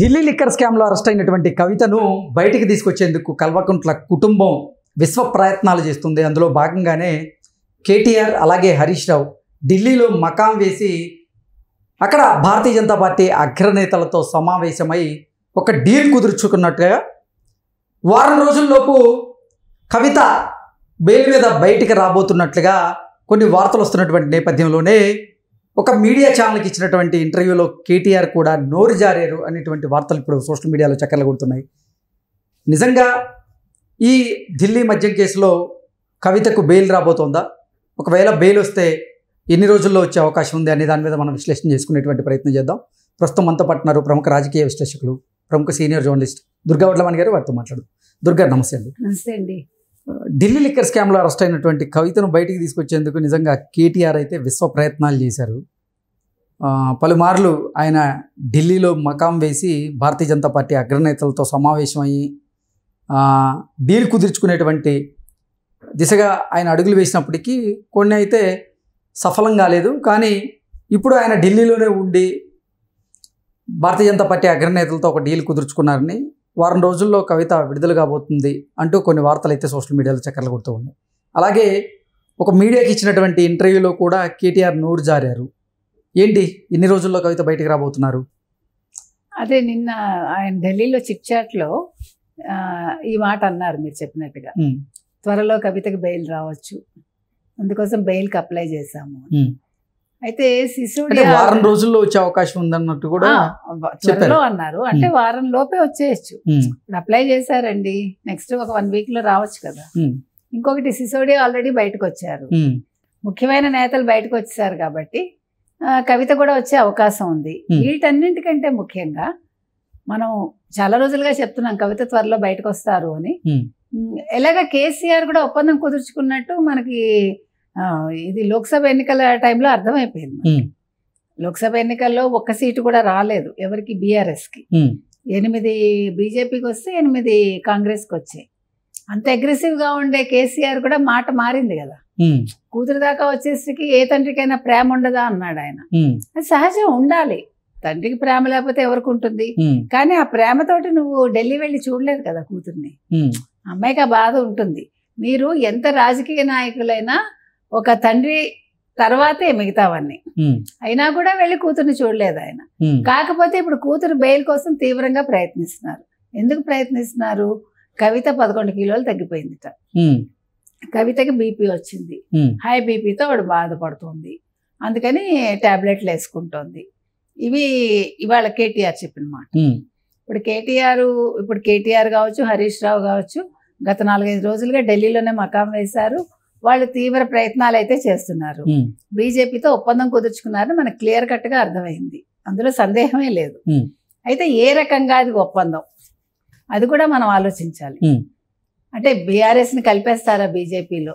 Delhi liquor స్కామ్లో arrest అయినటువంటి కవితను బయటికి తీసుకొచ్చేందుకు కల్వకుంట్ల కుటుంబం విశ్వ ప్రయత్నాలు చేస్తుంది. అందులో భాగంగానే కేటీఆర్ అలాగే హరీష్ రావు ఢిల్లీలో మకాం వేసి అక్కడ భారతీయ జనతా పార్టీ అగ్రనేతలతో సమావేశమై ఒక డీల్ కుదుర్చుకున్నట్టుగా వారం రోజుల్లోపు కవిత బెయిల్ మీద బయటికి రాబోతున్నట్లుగా కొన్ని వార్తలు వస్తున్నటువంటి నేపథ్యంలోనే ఒక మీడియా ఛానల్కి ఇచ్చినటువంటి ఇంటర్వ్యూలో కేటీఆర్ కూడా నోరు జారారు అనేటువంటి వార్తలు ఇప్పుడు సోషల్ మీడియాలో చక్కర్లు కొడుతున్నాయి. నిజంగా ఈ ఢిల్లీ మద్యం కేసులో కవితకు బెయిల్ రాబోతోందా? ఒకవేళ బెయిల్ వస్తే ఎన్ని రోజుల్లో వచ్చే అవకాశం ఉంది అనే దాని మీద మనం విశ్లేషణ చేసుకునేటువంటి ప్రయత్నం చేద్దాం. ప్రస్తుతం మనతో పట్టున్నారు ప్రముఖ రాజకీయ విశ్లేషకులు ప్రముఖ సీనియర్ జర్నలిస్ట్ దుర్గా వడ్లమణి గారు వారితో మాట్లాడు దుర్గా నమస్తే అండి. నమస్తే అండి. ఢిల్లీ లిక్కర్ స్కామ్లో అరెస్ట్ అయినటువంటి కవితను బయటికి తీసుకొచ్చేందుకు నిజంగా కేటీఆర్ అయితే విశ్వ ప్రయత్నాలు చేశారు. పలుమార్లు ఆయన ఢిల్లీలో మకాం వేసి భారతీయ జనతా పార్టీ అగ్రనేతలతో సమావేశమయ్యి డీల్ కుదుర్చుకునేటువంటి దిశగా ఆయన అడుగులు వేసినప్పటికీ కొన్ని అయితే సఫలం కాలేదు కానీ ఇప్పుడు ఆయన ఢిల్లీలోనే ఉండి భారతీయ జనతా పార్టీ అగ్రనేతలతో ఒక డీల్ కుదుర్చుకున్నారని వారం రోజుల్లో కవిత విడుదల కాబోతుంది అంటూ కొన్ని వార్తలు అయితే సోషల్ మీడియాలో చక్కర్లు కొడుతూ ఉన్నాయి. అలాగే ఒక మీడియాకి ఇచ్చినటువంటి ఇంటర్వ్యూలో కూడా కేటీఆర్ నూరు జారారు. ఏంటి? ఎన్ని రోజుల్లో కవిత బయటికి రాబోతున్నారు? అదే నిన్న ఆయన ఢిల్లీలో చిట్ చాట్లో ఆ, ఈ మాట అన్నారు మీరు చెప్పినట్టుగా. త్వరలో కవితకి బెయిల్ రావచ్చు. అందుకోసం బెయిల్కి అప్లై చేశాము. అయితే అంటే వారం రోజుల్లో వచ్చే అవకాశం ఉందన్నట్టు కూడా త్వరలో అన్నారు. అంటే వారం లోపే వచ్చేయచ్చు. ఇప్పుడు అప్లై చేశారండి. నెక్స్ట్ ఒక వన్ వీక్లో రావచ్చు కదా. ఇంకొకటి సిసోడి ఆల్రెడీ బయటకు వచ్చారు. ముఖ్యమైన నేతలు బయటకు వచ్చేసారు కాబట్టి కవిత కూడా వచ్చే అవకాశం ఉంది. వీటన్నింటికంటే ముఖ్యంగా మనం చాలా రోజులుగా చెప్తున్నాం కవిత త్వరలో బయటకు వస్తారు అని. ఎలాగ కేసీఆర్ కూడా ఒప్పందం కుదుర్చుకున్నట్టు మనకి ఇది లోక్సభ ఎన్నికల టైంలో అర్థమైపోయింది లోక్సభ ఎన్నికల్లో ఒక్క సీటు కూడా రాలేదు ఎవరికి? బీఆర్ఎస్కి. ఎనిమిది బీజేపీకి వస్తే ఎనిమిది కాంగ్రెస్కి వచ్చాయి. అంత అగ్రెసివ్గా ఉండే కేసీఆర్ కూడా మాట మారింది కదా. కూతురు దాకా వచ్చేసరికి ఏ తండ్రికైనా ప్రేమ ఉండదా అన్నాడు ఆయన. అది సహజం ఉండాలి. తండ్రికి ప్రేమ లేకపోతే ఎవరికి ఉంటుంది? కానీ ఆ ప్రేమతోటి నువ్వు ఢిల్లీ వెళ్ళి చూడలేదు కదా కూతుర్ని. అమ్మాయికి ఆ బాధ ఉంటుంది. మీరు ఎంత రాజకీయ నాయకులైనా ఒక తండ్రి తర్వాతే మిగతావన్నీ. అయినా కూడా వెళ్ళి కూతుర్ని చూడలేదు ఆయన. కాకపోతే ఇప్పుడు కూతురు బెయిల్ కోసం తీవ్రంగా ప్రయత్నిస్తున్నారు. ఎందుకు ప్రయత్నిస్తున్నారు? కవిత పదకొండు కిలోలు తగ్గిపోయిందిట. కవితకి బీపీ వచ్చింది. హై బీపీతో ఆవిడ బాధపడుతుంది. అందుకని టాబ్లెట్లు వేసుకుంటోంది. ఇవి ఇవాళ కేటీఆర్ చెప్పిన మాట. ఇప్పుడు కేటీఆర్ ఇప్పుడు కేటీఆర్ కావచ్చు హరీష్ రావు కావచ్చు గత నాలుగైదు రోజులుగా ఢిల్లీలోనే మకాం వేశారు. వాళ్ళు తీవ్ర ప్రయత్నాలు అయితే చేస్తున్నారు బీజేపీతో ఒప్పందం కుదుర్చుకున్నారని మనకు క్లియర్ కట్గా అర్థమైంది. అందులో సందేహమే లేదు. అయితే ఏ రకంగా అది ఒప్పందం? అది కూడా మనం ఆలోచించాలి. అంటే బీఆర్ఎస్ని కలిపేస్తారా బీజేపీలో?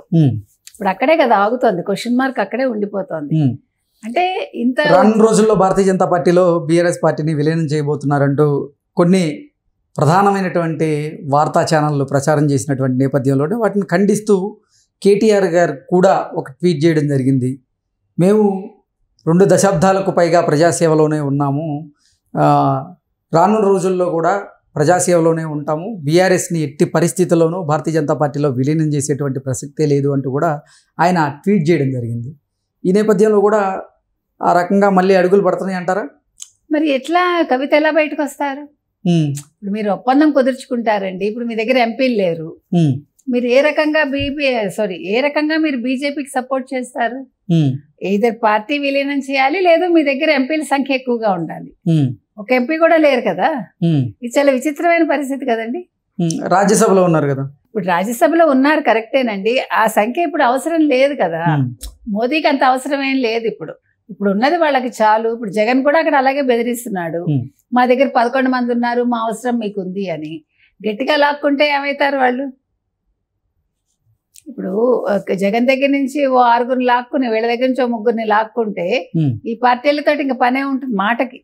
ఇప్పుడు అక్కడే కదా ఆగుతోంది. క్వశ్చన్ మార్క్ అక్కడే ఉండిపోతోంది. అంటే ఇంత రానున్న రోజుల్లో భారతీయ జనతా పార్టీలో బీఆర్ఎస్ పార్టీని విలీనం చేయబోతున్నారంటూ కొన్ని ప్రధానమైనటువంటి వార్తా ఛానళ్ళు ప్రచారం చేసినటువంటి నేపథ్యంలోనే వాటిని ఖండిస్తూ కేటీఆర్ గారు కూడా ఒక ట్వీట్ చేయడం జరిగింది. మేము రెండు దశాబ్దాలకు పైగా ప్రజాసేవలోనే ఉన్నాము. రానున్న రోజుల్లో కూడా ప్రజాసేవలోనే ఉంటాము. బీఆర్ఎస్ని ఎట్టి పరిస్థితుల్లోనూ భారతీయ జనతా పార్టీలో విలీనం చేసేటువంటి ప్రసక్తే లేదు అంటూ కూడా ఆయన ట్వీట్ చేయడం జరిగింది. ఈ నేపథ్యంలో కూడా ఆ రకంగా మళ్ళీ అడుగులు పడుతున్నాయి అంటారా? మరి ఎట్లా? కవిత ఎలా బయటకు వస్తారు ఇప్పుడు మీరు ఒప్పందం కుదుర్చుకుంటారండి. ఇప్పుడు మీ దగ్గర ఎంపీలు లేరు. మీరు ఏ రకంగా బీపీ సారీ ఏ రకంగా మీరు బీజేపీకి సపోర్ట్ చేస్తారు? ఇద్దరు పార్టీ విలీనం చేయాలి లేదు మీ దగ్గర ఎంపీల సంఖ్య ఎక్కువగా ఉండాలి. ఒక ఎంపీ కూడా లేరు కదా? ఇది చాలా విచిత్రమైన పరిస్థితి కదండి. రాజ్యసభలో ఉన్నారు కదా? ఇప్పుడు రాజ్యసభలో ఉన్నారు కరెక్టేనండి. ఆ సంఖ్య ఇప్పుడు అవసరం లేదు కదా? మోదీకి అంత అవసరం ఏం లేదు ఇప్పుడు. ఇప్పుడు ఉన్నది వాళ్ళకి చాలు. ఇప్పుడు జగన్ కూడా అక్కడ అలాగే బెదిరిస్తున్నాడు. మా దగ్గర పదకొండు మంది ఉన్నారు మా అవసరం మీకు ఉంది అని. గట్టిగా లాక్కుంటే ఏమవుతారు వాళ్ళు? ఇప్పుడు జగన్ దగ్గర నుంచి ఓ ఆరుగురిని లాక్కుని వీళ్ళ దగ్గర నుంచి ఓ ముగ్గురిని లాక్కుంటే ఈ పార్టీలతో ఇంకా పనే ఉంటుంది మాటకి.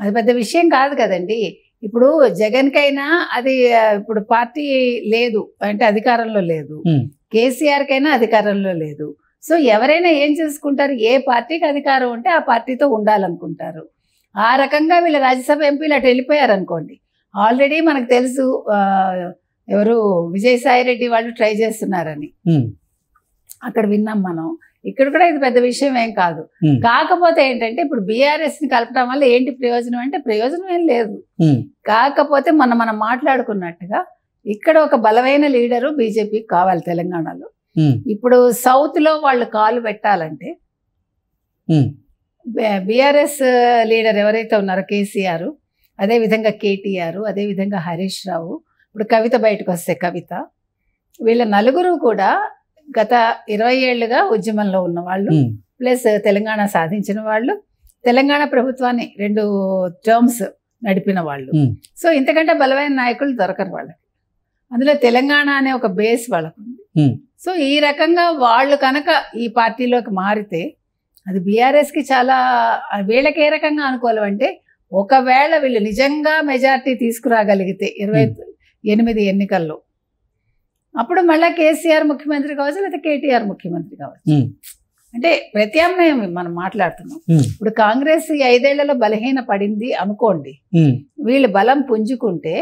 అది పెద్ద విషయం కాదు కదండి. ఇప్పుడు జగన్ కైనా అది ఇప్పుడు పార్టీ లేదు అంటే అధికారంలో లేదు. కేసీఆర్ కైనా అధికారంలో లేదు. సో ఎవరైనా ఏం చేసుకుంటారు? ఏ పార్టీకి అధికారం ఉంటే ఆ పార్టీతో ఉండాలనుకుంటారు. ఆ రకంగా వీళ్ళ రాజ్యసభ ఎంపీలు అటు వెళ్ళిపోయారు అనుకోండి ఆల్రెడీ మనకు తెలుసు ఎవరు విజయసాయి రెడ్డి వాళ్ళు ట్రై చేస్తున్నారని. అక్కడ విన్నాం మనం. ఇక్కడ కూడా ఇది పెద్ద విషయం ఏం కాదు. కాకపోతే ఏంటంటే ఇప్పుడు బీఆర్ఎస్ని కలపడం వల్ల ఏంటి ప్రయోజనం అంటే ప్రయోజనం ఏం లేదు. కాకపోతే మనం మనం మాట్లాడుకున్నట్టుగా ఇక్కడ ఒక బలమైన లీడరు బీజేపీకి కావాలి తెలంగాణలో. ఇప్పుడు సౌత్లో వాళ్ళు కాలు పెట్టాలంటే బీఆర్ఎస్ లీడర్ ఎవరైతే ఉన్నారో కేసీఆర్ అదే విధంగా కేటీఆర్ అదే విధంగా హరీష్ రావు ఇప్పుడు కవిత బయటకు వస్తే కవిత. వీళ్ళ నలుగురు కూడా గత ఇరవై ఏళ్ళుగా ఉద్యమంలో ఉన్న వాళ్ళు ప్లస్ తెలంగాణ సాధించిన వాళ్ళు తెలంగాణ ప్రభుత్వాన్ని రెండు టర్మ్స్ నడిపిన వాళ్ళు. సో ఇంతకంటే బలమైన నాయకులు దొరకరు వాళ్ళకి. అందులో తెలంగాణ అనే ఒక బేస్ వాళ్ళకు సో ఈ రకంగా వాళ్ళు కనుక ఈ పార్టీలోకి మారితే అది బీఆర్ఎస్కి చాలా వీళ్ళకి ఏ రకంగా అనుకూలం అంటే ఒకవేళ వీళ్ళు నిజంగా మెజారిటీ తీసుకురాగలిగితే ఇరవై ఎనిమిది ఎన్నికల్లో. అప్పుడు మళ్ళీ కేసీఆర్ ముఖ్యమంత్రి కావచ్చు లేదా కేటీఆర్ ముఖ్యమంత్రి కావచ్చు. అంటే ప్రత్యామ్నాయం మనం మాట్లాడుతున్నాం. ఇప్పుడు కాంగ్రెస్ ఈ ఐదేళ్ళలో బలహీన పడింది అనుకోండి. వీళ్ళు బలం పుంజుకుంటే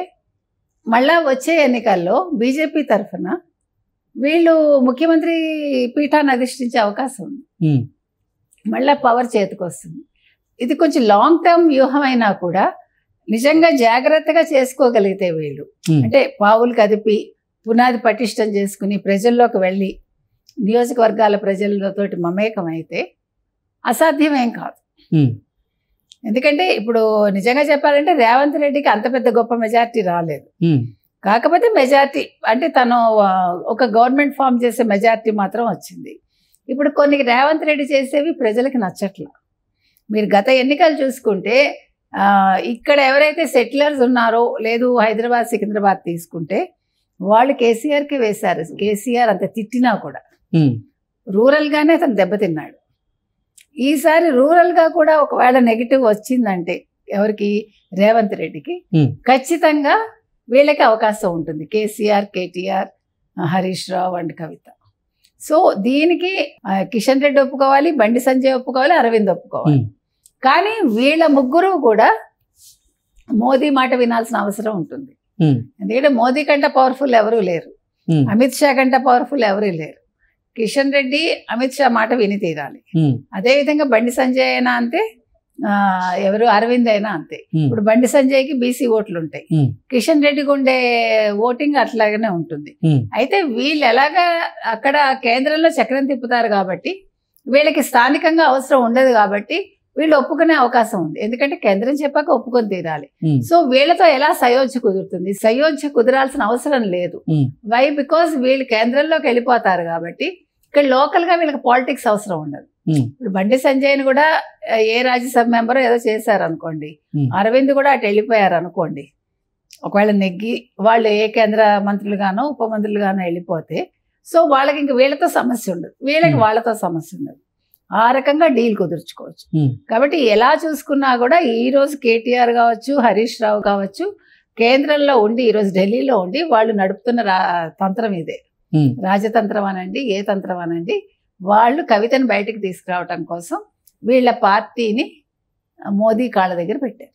మళ్ళా వచ్చే ఎన్నికల్లో బీజేపీ తరఫున వీళ్ళు ముఖ్యమంత్రి పీఠాన్ని అధిష్ఠించే అవకాశం ఉంది. మళ్ళా పవర్ చేతికి వస్తుంది ఇది కొంచెం లాంగ్ టర్మ్ వ్యూహం అయినా కూడా నిజంగా జాగ్రత్తగా చేసుకోగలిగితే వీళ్ళు. అంటే పావులు కదిపి పునాది పటిష్టం చేసుకుని ప్రజల్లోకి వెళ్ళి నియోజకవర్గాల ప్రజలతోటి మమేకం అయితే అసాధ్యమేం కాదు. ఎందుకంటే ఇప్పుడు నిజంగా చెప్పాలంటే రేవంత్ రెడ్డికి అంత పెద్ద గొప్ప మెజారిటీ రాలేదు. కాకపోతే మెజారిటీ అంటే తను ఒక గవర్నమెంట్ ఫామ్ చేసే మెజారిటీ మాత్రం వచ్చింది. ఇప్పుడు కొన్ని రేవంత్ రెడ్డి చేసేవి ప్రజలకి నచ్చట్ల. మీరు గత ఎన్నికలు చూసుకుంటే ఇక్కడ ఎవరైతే సెటిలర్స్ ఉన్నారో లేదు హైదరాబాద్ సికింద్రాబాద్ తీసుకుంటే వాళ్ళు కేసీఆర్కి వేశారు. కేసీఆర్ అంత తిట్టినా కూడా. రూరల్గానే అతను దెబ్బతిన్నాడు ఈసారి రూరల్గా కూడా ఒకవేళ నెగిటివ్ వచ్చిందంటే ఎవరికి? రేవంత్ రెడ్డికి. ఖచ్చితంగా వీళ్ళకి అవకాశం ఉంటుంది. KCR KTR Harish Rao and Kavitha. So దీనికి కిషన్ రెడ్డి ఒప్పుకోవాలి బండి సంజయ్ ఒప్పుకోవాలి అరవింద్ ఒప్పుకోవాలి. కానీ వీళ్ళ ముగ్గురు కూడా మోదీ మాట వినాల్సిన అవసరం ఉంటుంది. ఎందుకంటే మోదీ కంటే పవర్ఫుల్ ఎవరూ లేరు. అమిత్ షా కంటే పవర్ఫుల్ ఎవరు లేరు. కిషన్ రెడ్డి అమిత్ షా మాట విని తీరాలి. అదేవిధంగా బండి సంజయ్ అయినా అంతే ఎవరు అరవింద్ అయినా అంతే. ఇప్పుడు బండి సంజయ్కి బీసీ ఓట్లు ఉంటాయి. కిషన్ రెడ్డికి ఉండే ఓటింగ్ అట్లాగనే ఉంటుంది. అయితే వీళ్ళు ఎలాగా అక్కడ కేంద్రంలో చక్రం తిప్పుతారు కాబట్టి వీళ్ళకి స్థానికంగా అవసరం ఉండదు కాబట్టి వీళ్ళు ఒప్పుకునే అవకాశం ఉంది. ఎందుకంటే కేంద్రం చెప్పాక ఒప్పుకొని తీరాలి. ఉమ్, సో వీళ్ళతో ఎలా సయోధ్య కుదురుతుంది? సయోధ్య కుదరాల్సిన అవసరం లేదు. వై బికాస్ వీళ్ళు కేంద్రంలోకి వెళ్ళిపోతారు కాబట్టి ఇక్కడ లోకల్గా వీళ్ళకి పాలిటిక్స్ అవసరం ఉండదు. ఉమ్, ఇప్పుడు బండి సంజయ్ని కూడా ఏ రాజ్యసభ మెంబర్ ఏదో చేశారు అనుకోండి అరవింద్ కూడా అటు వెళ్ళిపోయారు అనుకోండి ఒకవేళ నెగ్గి వాళ్ళు ఏ కేంద్ర మంత్రులుగానో ఉప మంత్రులుగానో వెళ్ళిపోతే సో వాళ్ళకి ఇంక వీళ్ళతో సమస్య ఉండదు. వీళ్ళకి Hmm. వాళ్ళతో సమస్య ఉండదు. ఆ రకంగా డీల్ కుదుర్చుకోవచ్చు. కాబట్టి ఎలా చూసుకున్నా కూడా ఈ రోజు కేటీఆర్ కావచ్చు హరీష్ రావు కావచ్చు కేంద్రంలో ఉండి ఈరోజు ఢిల్లీలో ఉండి వాళ్ళు నడుపుతున్న రా తంత్రం ఇదే. రాజతంత్రం అనండి ఏ తంత్రం అనండి వాళ్ళు కవితను బయటికి తీసుకురావటం కోసం వీళ్ళ పార్టీని మోదీ కాళ్ళ దగ్గర పెట్టారు.